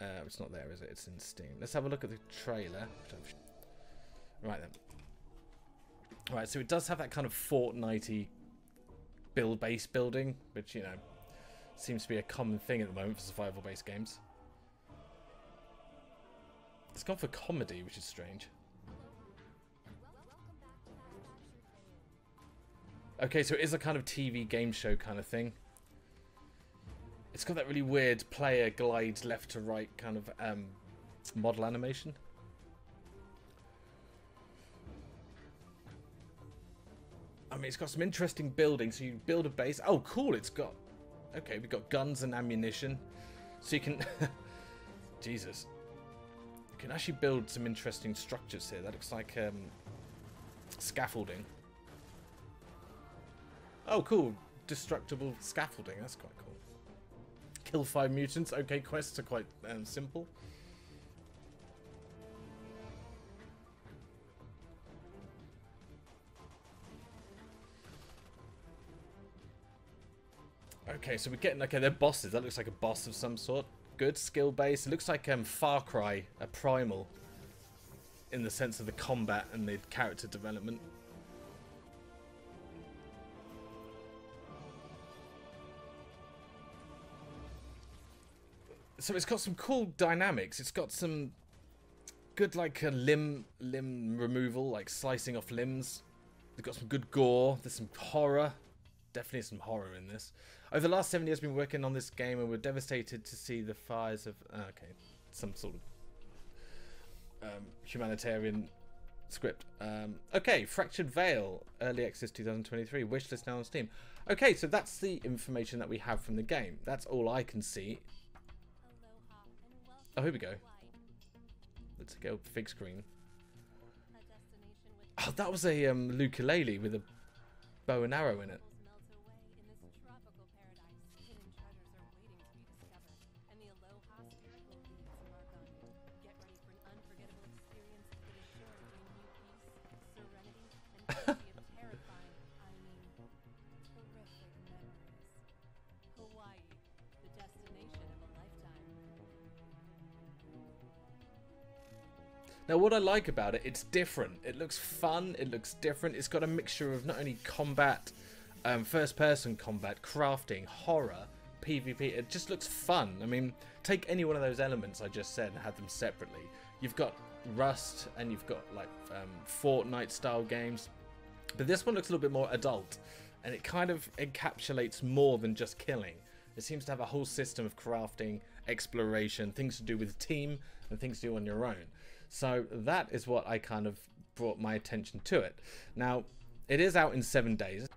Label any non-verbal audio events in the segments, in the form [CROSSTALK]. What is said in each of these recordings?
Uh, it's not there, is it? It's in Steam. Let's have a look at the trailer. Right then. Right, so it does have that kind of Fortnite build base building, which, you know, seems to be a common thing at the moment for survival based games. It's gone for comedy, which is strange. Okay, so it is a kind of TV game show kind of thing. It's got that really weird player glides left to right kind of um, model animation. I mean, it's got some interesting building. So you build a base. Oh, cool. It's got... Okay, we've got guns and ammunition. So you can... [LAUGHS] Jesus. You can actually build some interesting structures here. That looks like um, scaffolding. Oh, cool. Destructible scaffolding. That's quite cool. Kill five mutants. Okay, quests are quite um, simple. Okay, so we're getting... Okay, they're bosses. That looks like a boss of some sort. Good skill base. It looks like um, Far Cry, a primal. In the sense of the combat and the character development. So it's got some cool dynamics. It's got some good like a limb limb removal, like slicing off limbs. They've got some good gore. There's some horror. Definitely some horror in this. Over the last seven years, I've been working on this game, and we're devastated to see the fires of uh, okay, some sort of um, humanitarian script. Um, okay, Fractured Veil, early access 2023, wishlist now on Steam. Okay, so that's the information that we have from the game. That's all I can see. Oh, here we go. Let's go big screen. Oh, that was a um, ukulele with a bow and arrow in it. Now, what I like about it, it's different. It looks fun. It looks different. It's got a mixture of not only combat, um, first-person combat, crafting, horror, PvP. It just looks fun. I mean, take any one of those elements I just said and have them separately. You've got Rust and you've got like um, Fortnite-style games, but this one looks a little bit more adult, and it kind of encapsulates more than just killing. It seems to have a whole system of crafting, exploration, things to do with team, and things to do on your own. So that is what I kind of brought my attention to it. Now, it is out in seven days.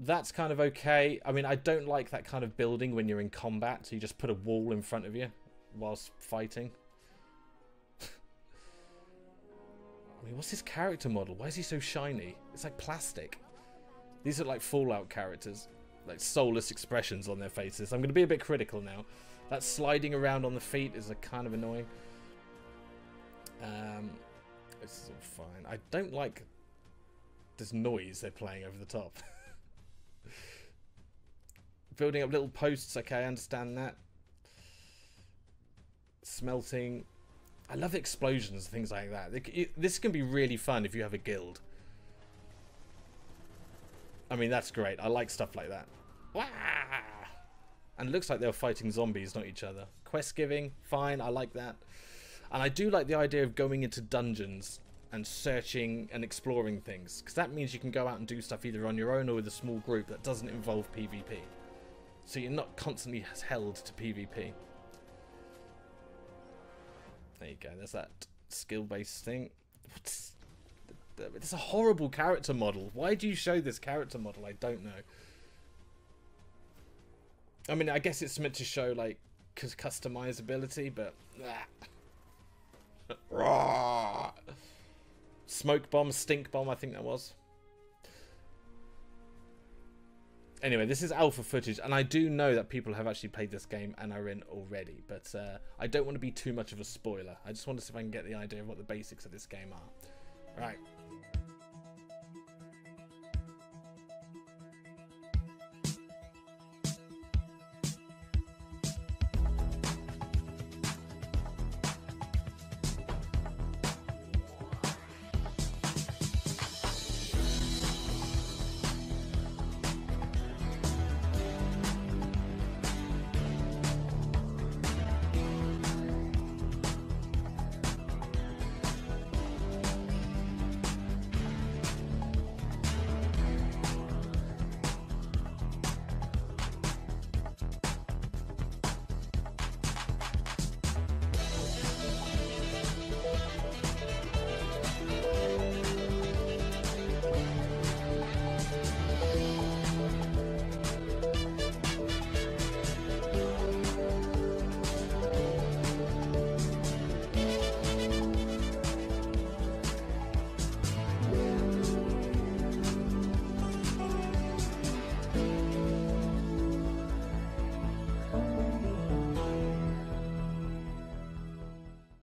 That's kind of okay. I mean, I don't like that kind of building when you're in combat. So you just put a wall in front of you whilst fighting. I mean, what's his character model? Why is he so shiny? It's like plastic. These are like Fallout characters. Like soulless expressions on their faces. I'm going to be a bit critical now. That sliding around on the feet is a kind of annoying. Um, this is all fine. I don't like this noise they're playing over the top. [LAUGHS] Building up little posts, okay, I understand that. Smelting. I love explosions and things like that. This can be really fun if you have a guild. I mean, that's great. I like stuff like that. And it looks like they were fighting zombies, not each other. Quest giving, fine, I like that. And I do like the idea of going into dungeons and searching and exploring things. Because that means you can go out and do stuff either on your own or with a small group that doesn't involve PvP. So you're not constantly held to PvP. There you go, there's that skill-based thing. What's... It's a horrible character model. Why do you show this character model? I don't know. I mean, I guess it's meant to show like customizability, but [LAUGHS] smoke bomb, stink bomb. I think that was. Anyway, this is alpha footage, and I do know that people have actually played this game and are in already, but uh, I don't want to be too much of a spoiler. I just want to see if I can get the idea of what the basics of this game are. Right.